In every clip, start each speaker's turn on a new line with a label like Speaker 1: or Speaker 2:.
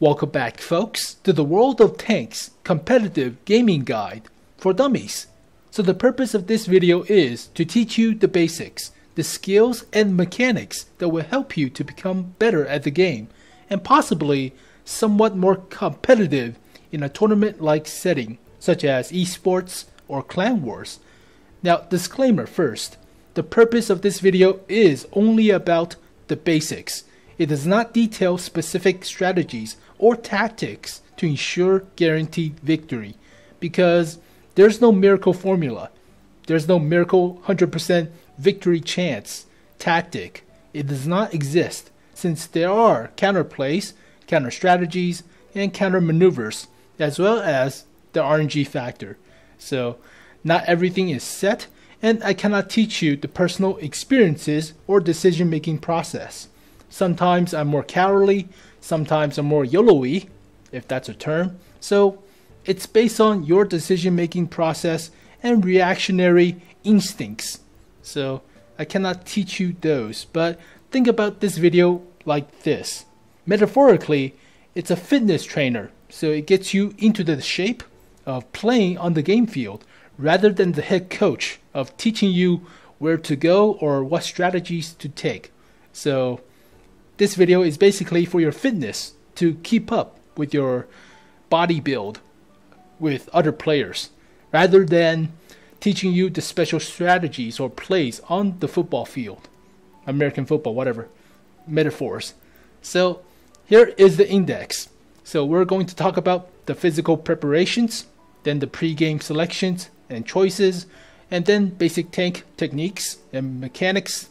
Speaker 1: Welcome back, folks, to the World of Tanks competitive gaming guide for dummies. So the purpose of this video is to teach you the basics, the skills and mechanics that will help you to become better at the game and possibly somewhat more competitive in a tournament-like setting such as esports or clan wars. Now disclaimer first, the purpose of this video is only about the basics. It does not detail specific strategies or tactics to ensure guaranteed victory because there's no miracle formula. There's no miracle 100% victory chance tactic. It does not exist since there are counter plays, counter strategies, and counter maneuvers, as well as the RNG factor. So, not everything is set, and I cannot teach you the personal experiences or decision making process. Sometimes I'm more cowardly, sometimes I'm more YOLO-y, if that's a term. So, it's based on your decision making process and reactionary instincts. So, I cannot teach you those, but think about this video like this. Metaphorically, it's a fitness trainer, so it gets you into the shape of playing on the game field rather than the head coach of teaching you where to go or what strategies to take. So, this video is basically for your fitness to keep up with your body build with other players rather than teaching you the special strategies or plays on the football field, American football, whatever, metaphors. So, here is the index. So, we're going to talk about the physical preparations, then the pre-game selections and choices, and then basic tank techniques and mechanics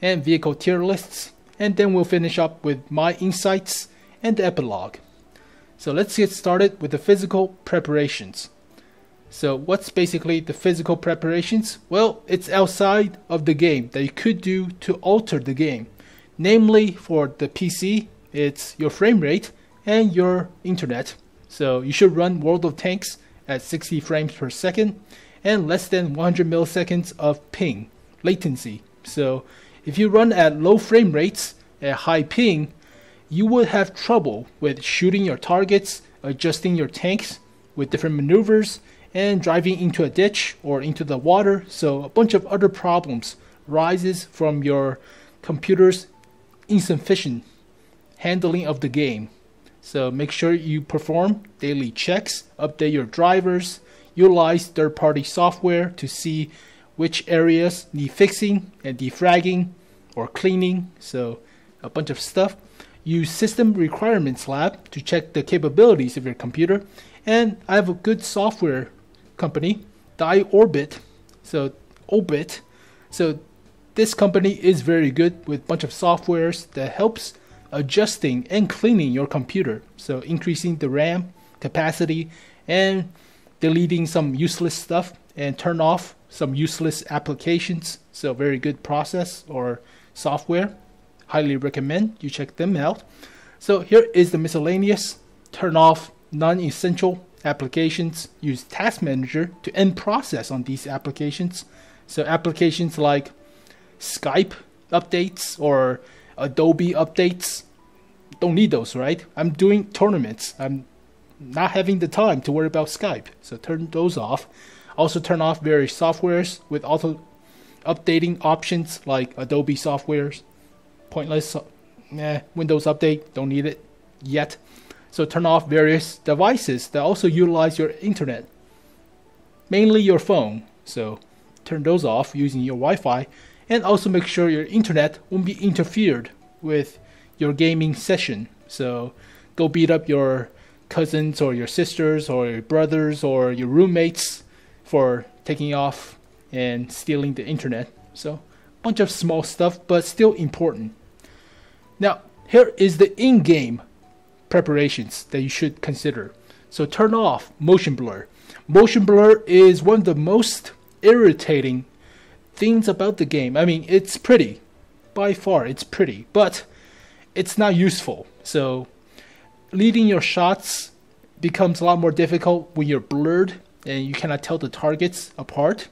Speaker 1: and vehicle tier lists, and then we'll finish up with my insights and the epilogue. So let's get started with the physical preparations. So what's basically the physical preparations? Well, it's outside of the game that you could do to alter the game. Namely for the PC, it's your frame rate and your internet. So you should run World of Tanks at 60 frames per second and less than 100 milliseconds of ping latency. So if you run at low frame rates at high ping, you would have trouble with shooting your targets, adjusting your tanks with different maneuvers, and driving into a ditch or into the water. So a bunch of other problems rises from your computer's insufficient handling of the game. So make sure you perform daily checks, update your drivers, utilize third-party software to see which areas need fixing and defragging or cleaning. So a bunch of stuff. Use System Requirements Lab to check the capabilities of your computer. And I have a good software company, IObit. So IObit. So this company is very good with a bunch of softwares that helps adjusting and cleaning your computer. So increasing the RAM capacity and deleting some useless stuff and turn off some useless applications. So very good process or software. Highly recommend you check them out. So here is the miscellaneous. Turn off non-essential applications. Use Task Manager to end process on these applications. So applications like Skype updates or Adobe updates. Don't need those, right? I'm doing tournaments. I'm not having the time to worry about Skype. So turn those off. Also turn off various softwares with auto updating options like Adobe softwares. Pointless. Eh, Windows Update, don't need it yet. So turn off various devices that also utilize your internet. Mainly your phone. So turn those off using your Wi-Fi and also make sure your internet won't be interfered with your gaming session. So go beat up your cousins or your sisters or your brothers or your roommates for taking off and stealing the internet. So a bunch of small stuff but still important. Now here is the in-game preparations that you should consider. So turn off motion blur. Motion blur is one of the most irritating things about the game. I mean, it's pretty. By far, it's pretty, but it's not useful. So leading your shots becomes a lot more difficult when you're blurred and you cannot tell the targets apart.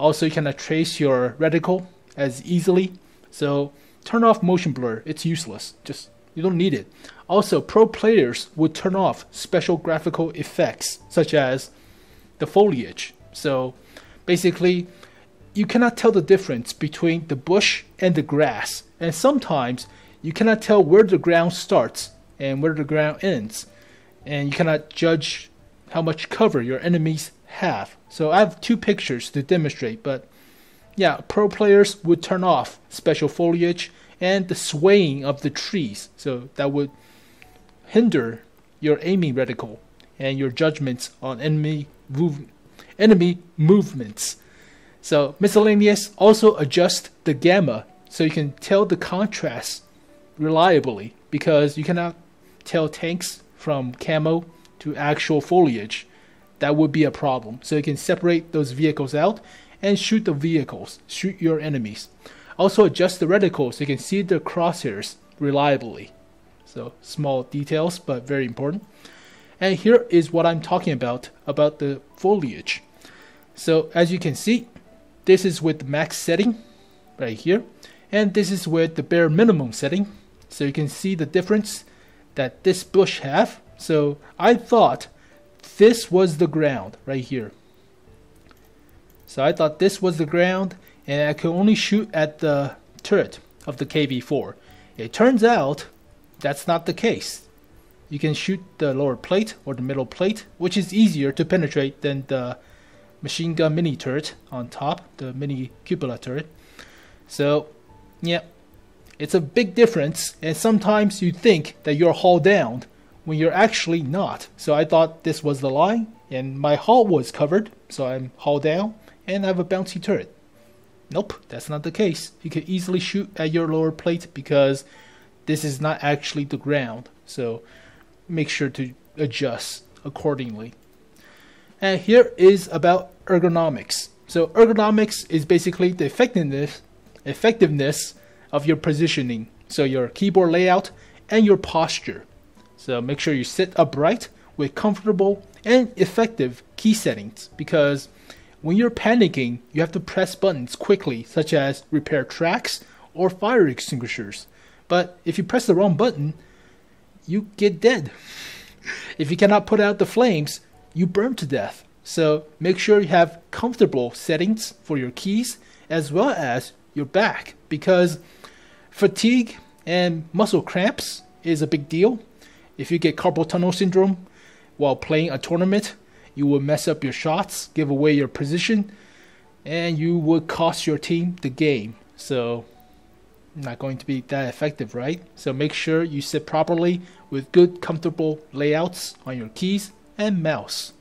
Speaker 1: Also, you cannot trace your reticle as easily. So turn off motion blur. It's useless. Just You don't need it. Also, pro players would turn off special graphical effects such as the foliage. So basically, you cannot tell the difference between the bush and the grass. And sometimes you cannot tell where the ground starts and where the ground ends. And you cannot judge how much cover your enemies have. So I have two pictures to demonstrate, but yeah, pro players would turn off special foliage and the swaying of the trees. So that would hinder your aiming reticle and your judgments on enemy move, enemy movements. So miscellaneous also adjust the gamma so you can tell the contrast reliably because you cannot tell tanks from camo to actual foliage. That would be a problem. So you can separate those vehicles out and shoot the vehicles, shoot your enemies. Also adjust the reticle so you can see the crosshairs reliably. So small details but very important. And here is what I'm talking about about the foliage. So as you can see, this is with the max setting right here. And this is with the bare minimum setting. So you can see the difference that this bush have. So I thought this was the ground right here. So I thought this was the ground and I could only shoot at the turret of the KV-4. It turns out that's not the case. You can shoot the lower plate or the middle plate, which is easier to penetrate than the machine gun mini turret on top, the mini cupola turret. So, yeah, it's a big difference, and sometimes you think that you're hull down when you're actually not. So I thought this was the line, and my hull was covered, so I'm hull down, and I have a bouncy turret. Nope, that's not the case. You can easily shoot at your lower plate because this is not actually the ground. So make sure to adjust accordingly. And here is about ergonomics. So ergonomics is basically the effectiveness effectiveness of your positioning. So your keyboard layout and your posture. So make sure you sit upright with comfortable and effective key settings because when you're panicking, you have to press buttons quickly, such as repair tracks or fire extinguishers. But if you press the wrong button, you get dead. If you cannot put out the flames, you burn to death. So make sure you have comfortable settings for your keys as well as your back because fatigue and muscle cramps is a big deal. If you get carpal tunnel syndrome while playing a tournament, you will mess up your shots, give away your position, and you would cost your team the game. So not going to be that effective, right? So make sure you sit properly with good comfortable layouts on your keys and mouse.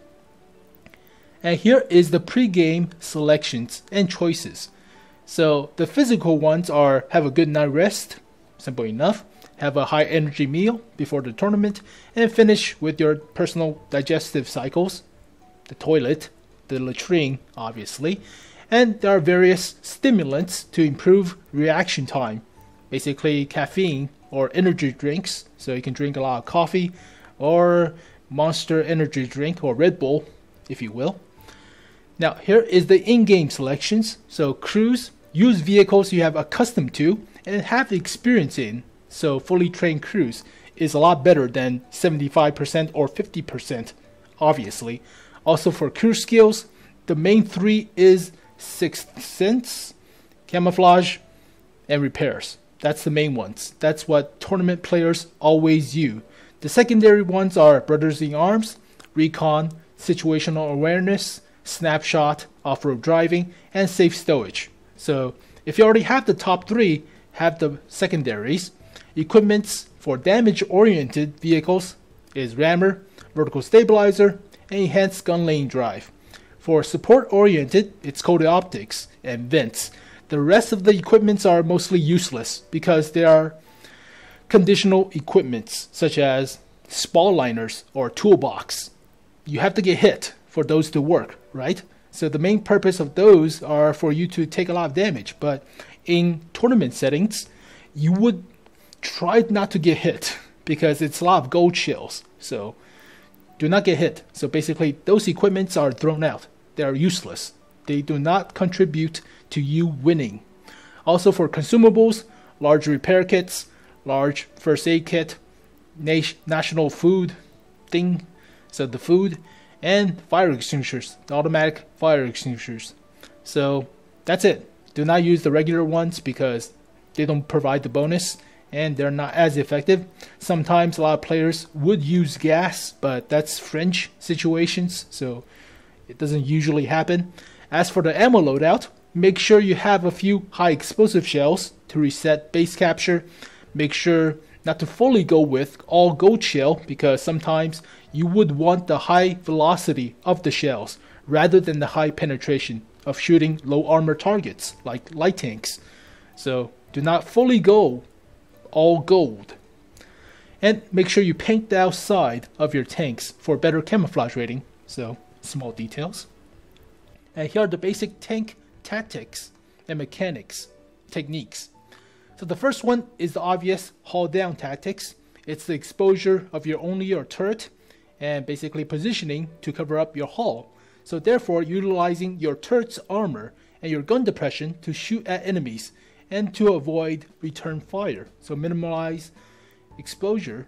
Speaker 1: And here is the pre-game selections and choices. So the physical ones are have a good night rest, simple enough, have a high energy meal before the tournament, and finish with your personal digestive cycles, the toilet, the latrine, obviously, and there are various stimulants to improve reaction time. Basically, caffeine or energy drinks, so you can drink a lot of coffee or monster energy drink or Red Bull, if you will. Now, here is the in game selections. So, crews use vehicles you have accustomed to and have experience in. So, fully trained crews is a lot better than 75% or 50%, obviously. Also, for crew skills, the main three is Sixth Sense, Camouflage, and Repairs. That's the main ones. That's what tournament players always use. The secondary ones are Brothers in Arms, Recon, Situational Awareness, Snapshot, Off-Road Driving, and Safe Stowage. So if you already have the top three, have the secondaries. Equipments for damage-oriented vehicles is Rammer, Vertical Stabilizer, and Enhanced Gun Laying Drive. For support-oriented, it's Coated Optics and Vents. The rest of the equipments are mostly useless because they are conditional equipments such as spall liners or toolbox. You have to get hit for those to work, right? So the main purpose of those are for you to take a lot of damage, but in tournament settings, you would try not to get hit because it's a lot of gold shells. So do not get hit. So basically those equipments are thrown out. They are useless. They do not contribute to you winning. Also for consumables, large repair kits, large first aid kit, national food thing, so the food, and fire extinguishers, the automatic fire extinguishers. So that's it. Do not use the regular ones because they don't provide the bonus and they're not as effective. Sometimes a lot of players would use gas, but that's fringe situations, so it doesn't usually happen. As for the ammo loadout, make sure you have a few high explosive shells to reset base capture. Make sure not to fully go with all gold shell because sometimes you would want the high velocity of the shells rather than the high penetration of shooting low armor targets like light tanks. So do not fully go all gold. And make sure you paint the outside of your tanks for better camouflage rating. So small details. And here are the basic tank tactics and mechanics techniques. So the first one is the obvious hull down tactics. It's the exposure of your only your turret and basically positioning to cover up your hull. So therefore utilizing your turret's armor and your gun depression to shoot at enemies and to avoid return fire. So minimize exposure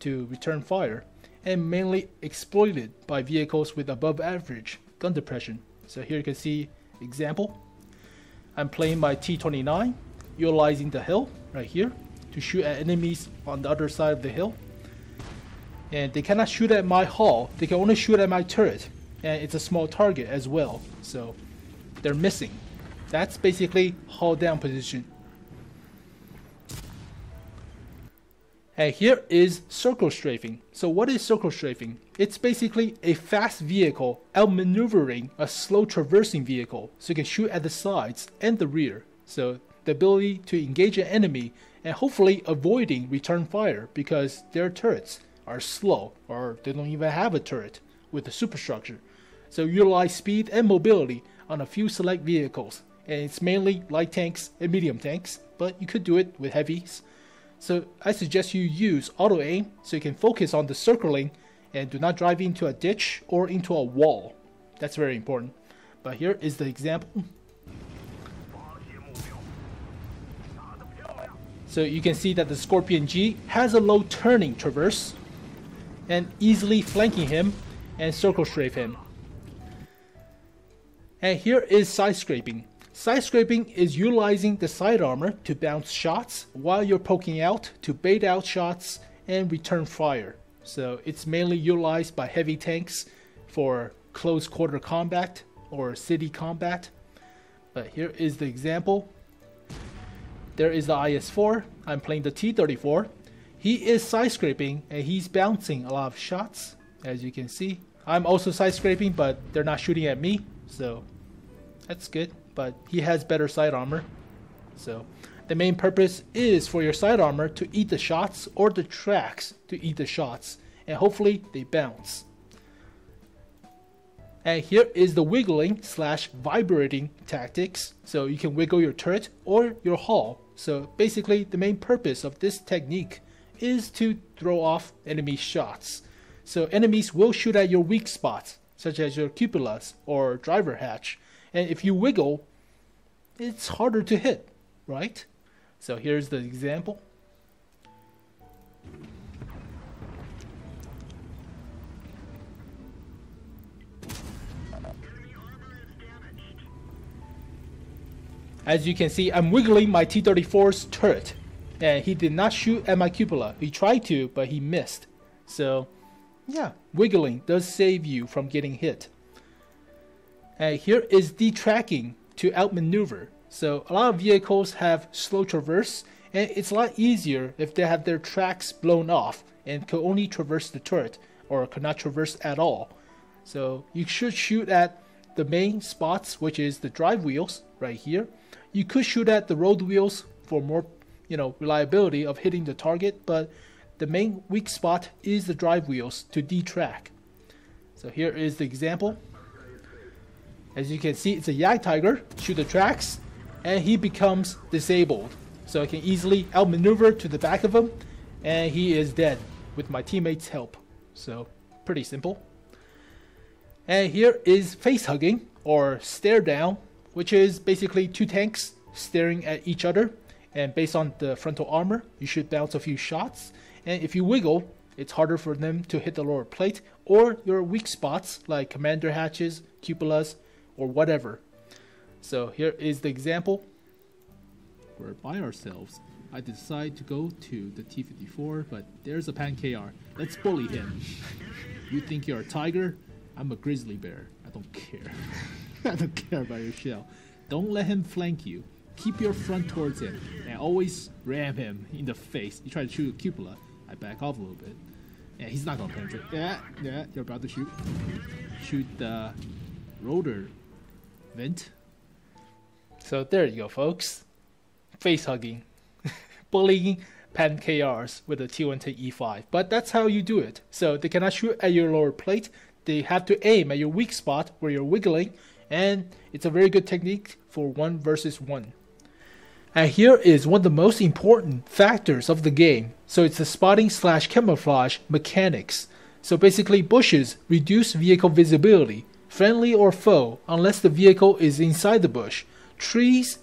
Speaker 1: to return fire and mainly exploited by vehicles with above average gun depression. So here you can see example. I'm playing my T29 utilizing the hill right here to shoot at enemies on the other side of the hill. And they cannot shoot at my hull, they can only shoot at my turret. And it's a small target as well, so they're missing. That's basically hull down position. And here is circle strafing. So what is circle strafing? It's basically a fast vehicle outmaneuvering a slow traversing vehicle so you can shoot at the sides and the rear. So the ability to engage an enemy and hopefully avoiding return fire because their turrets are slow or they don't even have a turret with the superstructure. So utilize speed and mobility on a few select vehicles and it's mainly light tanks and medium tanks, but you could do it with heavies. So I suggest you use auto aim so you can focus on the circling and do not drive into a ditch or into a wall. That's very important. But here is the example. So you can see that the Scorpion G has a low turning traverse and easily flanking him and circle strafe him. And here is side scraping. Side scraping is utilizing the side armor to bounce shots while you're poking out to bait out shots and return fire. So it's mainly utilized by heavy tanks for close quarter combat or city combat. But here is the example. There is the IS-4. I'm playing the T-34. He is side scraping and he's bouncing a lot of shots, as you can see. I'm also side scraping, but they're not shooting at me, so that's good but he has better side armor. So the main purpose is for your side armor to eat the shots or the tracks to eat the shots and hopefully they bounce. And here is the wiggling slash vibrating tactics. So you can wiggle your turret or your hull. So basically the main purpose of this technique is to throw off enemy shots. So enemies will shoot at your weak spots, such as your cupolas or driver hatch, and if you wiggle, it's harder to hit, right? So here's the example. As you can see, I'm wiggling my T-34's turret. And he did not shoot at my cupola. He tried to, but he missed. So, yeah, wiggling does save you from getting hit. And here is the tracking to outmaneuver. So a lot of vehicles have slow traverse and it's a lot easier if they have their tracks blown off and could only traverse the turret or could not traverse at all. So you should shoot at the main spots, which is the drive wheels right here. You could shoot at the road wheels for more, you know, reliability of hitting the target, but the main weak spot is the drive wheels to detrack. So here is the example. As you can see, it's a Yak Jagdtiger, shoot the tracks, and he becomes disabled. So I can easily outmaneuver to the back of him, and he is dead with my teammates' help. So, pretty simple. And here is face hugging, or stare down, which is basically two tanks staring at each other, And based on the frontal armor, you should bounce a few shots. And if you wiggle, it's harder for them to hit the lower plate or your weak spots like commander hatches, cupolas, or whatever. So here is the example. We're by ourselves. I decide to go to the T-54, but there's a Pan KR. Let's bully him. you think you're a tiger? I'm a grizzly bear. I don't care. I don't care about your shell. Don't let him flank you. Keep your front towards him and always ram him in the face. You try to shoot a cupola. I back off a little bit. Yeah, he's not gonna penetrate. Yeah, yeah, you're about to shoot. Shoot the rotor So there you go, folks. Face hugging, bullying Pan KRs with a T110 E5. But that's how you do it. So they cannot shoot at your lower plate. They have to aim at your weak spot where you're wiggling, and it's a very good technique for one versus one. And here is one of the most important factors of the game. So it's the spotting slash camouflage mechanics. So basically bushes reduce vehicle visibility, friendly or foe, unless the vehicle is inside the bush. Trees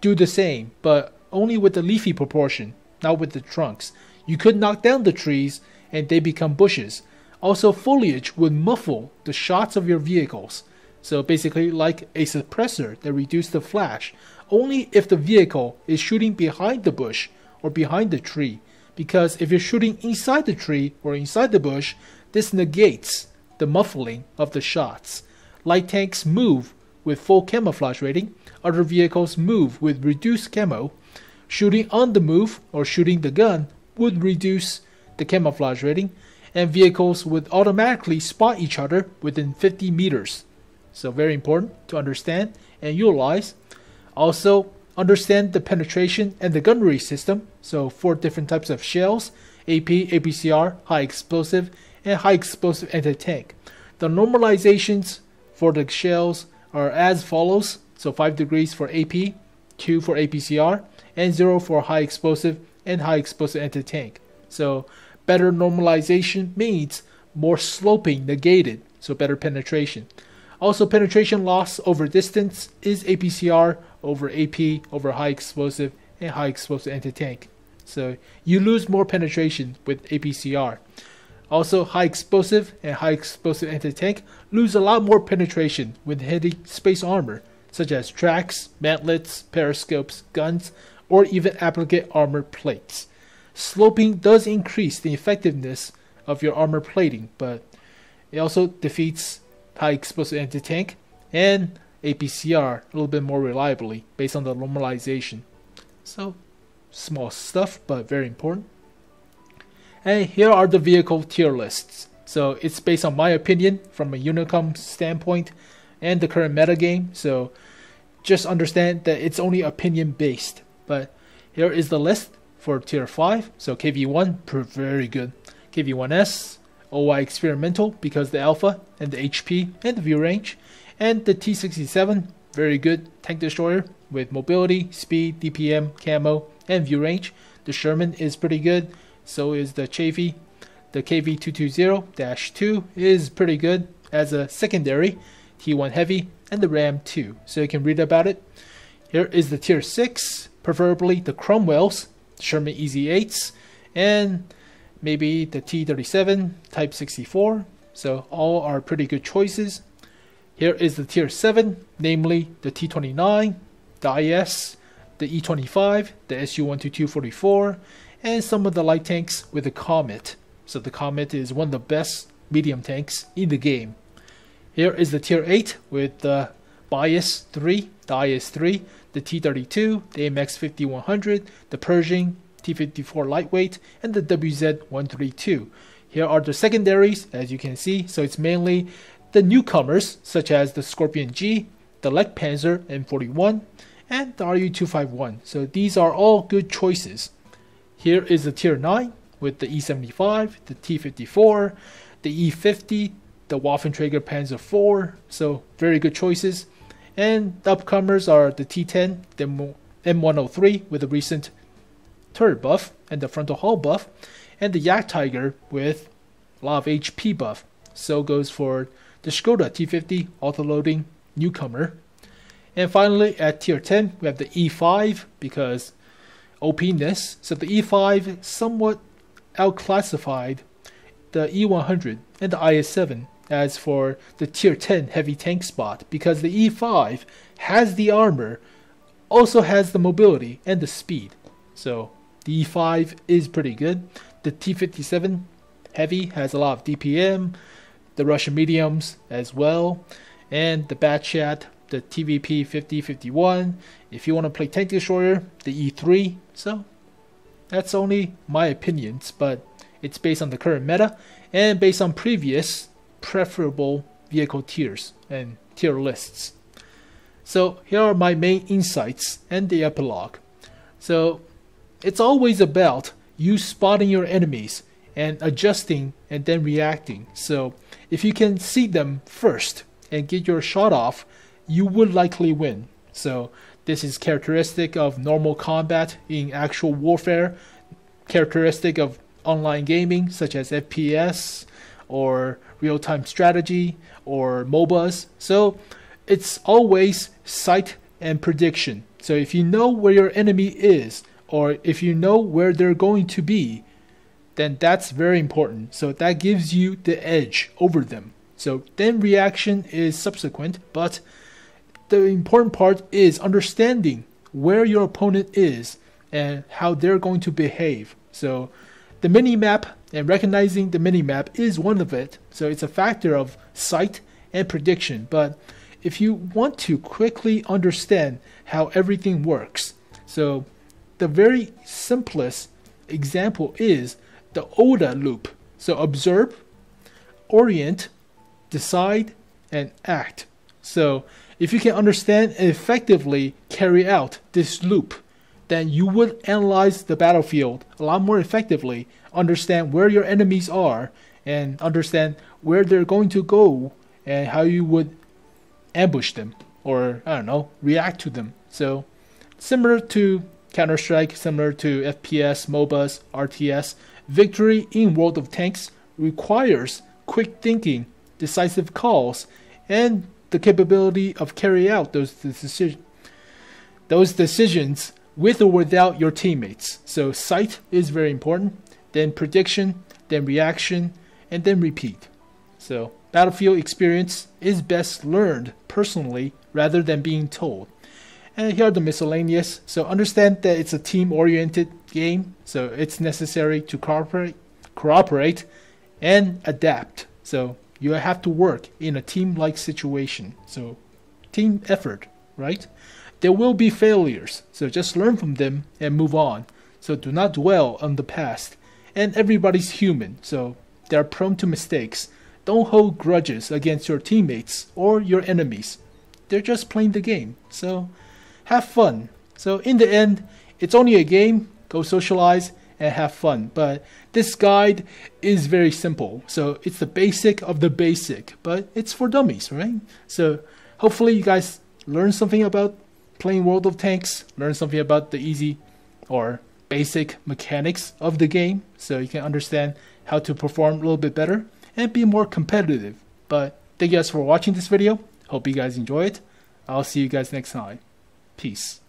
Speaker 1: do the same, but only with the leafy proportion, not with the trunks. You could knock down the trees and they become bushes. Also foliage would muffle the shots of your vehicles. So basically like a suppressor that reduces the flash only if the vehicle is shooting behind the bush or behind the tree. Because if you're shooting inside the tree or inside the bush, this negates the muffling of the shots. Light tanks move with full camouflage rating, other vehicles move with reduced camo. Shooting on the move or shooting the gun would reduce the camouflage rating, and vehicles would automatically spot each other within 50 meters. So, very important to understand and utilize also, understand the penetration and the gunnery system. So, four different types of shells AP, APCR, high explosive, and high explosive anti tank. The normalizations for the shells are as follows so 5 degrees for AP, 2 for APCR, and 0 for high explosive and high explosive anti tank. So, better normalization means more sloping negated, so better penetration. Also, penetration loss over distance is APCR over AP over high explosive and high explosive anti-tank. So you lose more penetration with APCR. Also, high explosive and high explosive anti-tank lose a lot more penetration with heavy space armor, such as tracks, mantlets, periscopes, guns, or even appliqué armor plates. Sloping does increase the effectiveness of your armor plating, but it also defeats high explosive anti-tank and APCR a little bit more reliably based on the normalization. So, small stuff, but very important. And here are the vehicle tier lists. So it's based on my opinion from a Unicum standpoint and the current metagame. So just understand that it's only opinion based. But here is the list for tier 5. So KV1, very good. KV1S, OI experimental because the alpha and the HP and the view range. And the T67, very good tank destroyer with mobility, speed, DPM, camo, and view range. The Sherman is pretty good, so is the Chaffee. The KV220-2 is pretty good as a secondary, T1 Heavy, and the Ram 2, so you can read about it. Here is the Tier 6, preferably the Cromwells, Sherman EZ8s, and maybe the T37 Type 64. So all are pretty good choices. Here is the tier 7, namely the T29, the IS, the E25, the SU-12244, and some of the light tanks with the Comet. So the Comet is one of the best medium tanks in the game. Here is the tier 8 with the Bias 3, the IS-3, the T-32, the AMX-5100, the Pershing, T-54 lightweight, and the WZ-132. Here are the secondaries, as you can see. So it's mainly the newcomers, such as the Scorpion G, the Leckpanzer M41, and the RU251. So these are all good choices. Here is the Tier 9 with the E75, the T54, the E50, the Waffenträger Panzer IV. So very good choices. And the upcomers are the T10, the M103 with a recent turret buff and the frontal hull buff, and the Jagdtiger with a lot of HP buff. So goes for the Skoda T50 auto-loading newcomer. And finally, at tier 10, we have the E5 because OPness, so the E5 somewhat outclassified the E100 and the IS-7 as for the tier 10 heavy tank spot because the E5 has the armor, also has the mobility and the speed. So the E5 is pretty good. The T57 heavy has a lot of DPM, the Russian mediums as well, and the Batchat, the TVP 5051. If you want to play tank destroyer, the E3. So that's only my opinions, but it's based on the current meta and based on previous preferable vehicle tiers and tier lists. So here are my main insights and the epilogue. So it's always about you spotting your enemies and adjusting and then reacting. So if you can see them first and get your shot off, you would likely win. So this is characteristic of normal combat in actual warfare, characteristic of online gaming such as FPS or real-time strategy or MOBAs. So it's always sight and prediction. So if you know where your enemy is or if you know where they're going to be, then that's very important. So that gives you the edge over them. So then reaction is subsequent, but the important part is understanding where your opponent is and how they're going to behave. So the mini map and recognizing the mini map is one of it. So it's a factor of sight and prediction. But if you want to quickly understand how everything works, so the very simplest example is the OODA loop. So observe, orient, decide, and act. So if you can understand and effectively carry out this loop, then you would analyze the battlefield a lot more effectively, understand where your enemies are, and understand where they're going to go and how you would ambush them or I don't know, react to them. So similar to Counter Strike, similar to FPS, MOBAs, RTS, victory in World of Tanks requires quick thinking, decisive calls, and the capability of carry out those decisions. Those decisions with or without your teammates. So sight is very important, then prediction, then reaction, and then repeat. So battlefield experience is best learned personally rather than being told. And here are the miscellaneous. So understand that it's a team-oriented game, so it's necessary to cooperate, cooperate, and adapt. So you have to work in a team-like situation. So team effort, right? There will be failures, so just learn from them and move on. So do not dwell on the past. And everybody's human, so they are prone to mistakes. Don't hold grudges against your teammates or your enemies. They're just playing the game. So have fun. So in the end, it's only a game. Go socialize and have fun. But this guide is very simple. So it's the basic of the basic, but it's for dummies, right? So hopefully you guys learn something about playing World of Tanks, learn something about the easy or basic mechanics of the game so you can understand how to perform a little bit better and be more competitive. But thank you guys for watching this video. Hope you guys enjoy it. I'll see you guys next time. Peace.